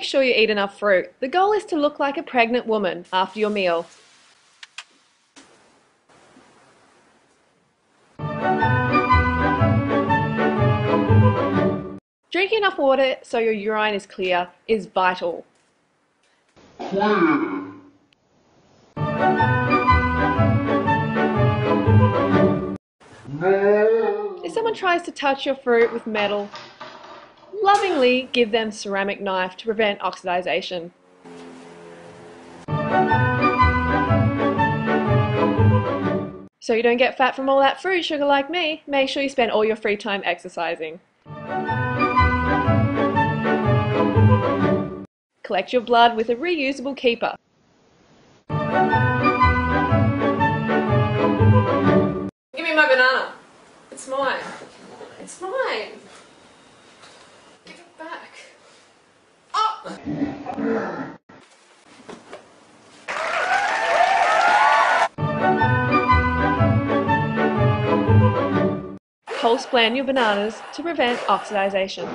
Make sure you eat enough fruit. The goal is to look like a pregnant woman after your meal. Drinking enough water so your urine is clear is vital. Hmm. If someone tries to touch your fruit with metal, lovingly give them ceramic knife to prevent oxidization. So you don't get fat from all that fruit sugar like me, make sure you spend all your free time exercising. Collect your blood with a reusable keeper. Give me my banana. It's mine. It's mine. Oh! Pulse blend your bananas to prevent oxidization.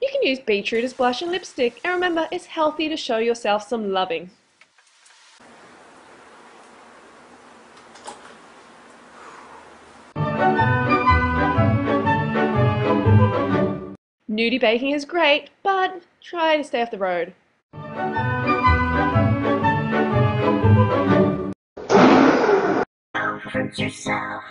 You can use beetroot as blush and lipstick, and remember, it's healthy to show yourself some loving. Nudie baking is great, but try to stay off the road. Yourself.